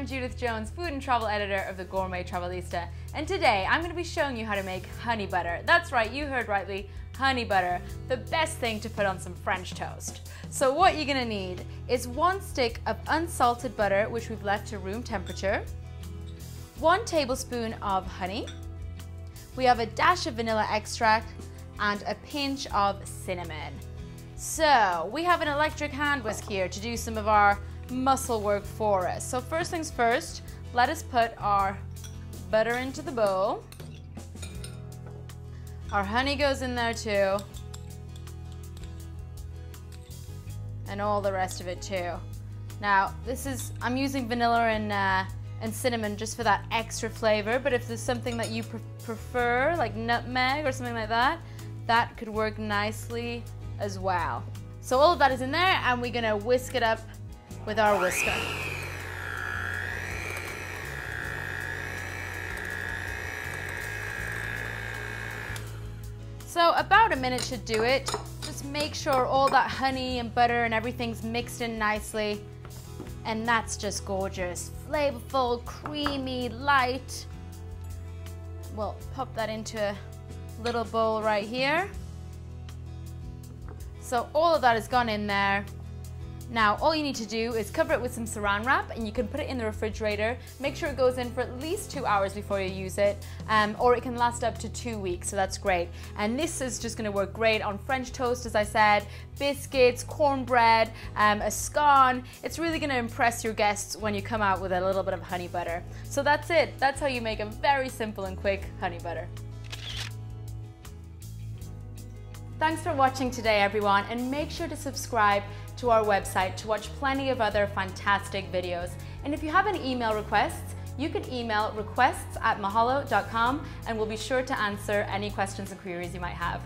I'm Judith Jones, food and travel editor of the Gourmet Travelista, and today I'm going to be showing you how to make honey butter. That's right, you heard rightly, honey butter, the best thing to put on some French toast. So what you're going to need is one stick of unsalted butter, which we've left to room temperature, one tablespoon of honey, we have a dash of vanilla extract, and a pinch of cinnamon. So we have an electric hand whisk here to do some of our muscle work for us. So first things first, let us put our butter into the bowl. Our honey goes in there too. And all the rest of it too. Now, this is, I'm using vanilla and, uh, and cinnamon just for that extra flavor, but if there's something that you pre prefer, like nutmeg or something like that, that could work nicely as well. So all of that is in there and we're gonna whisk it up with our whisker. So about a minute should do it. Just make sure all that honey and butter and everything's mixed in nicely. And that's just gorgeous. Flavorful, creamy, light. We'll pop that into a little bowl right here. So all of that has gone in there. Now, all you need to do is cover it with some saran wrap and you can put it in the refrigerator. Make sure it goes in for at least two hours before you use it, um, or it can last up to two weeks, so that's great. And this is just gonna work great on French toast, as I said, biscuits, cornbread, um, a scone. It's really gonna impress your guests when you come out with a little bit of honey butter. So that's it. That's how you make a very simple and quick honey butter. Thanks for watching today, everyone, and make sure to subscribe to our website to watch plenty of other fantastic videos. And if you have any email requests, you can email requests at mahalo.com and we'll be sure to answer any questions and queries you might have.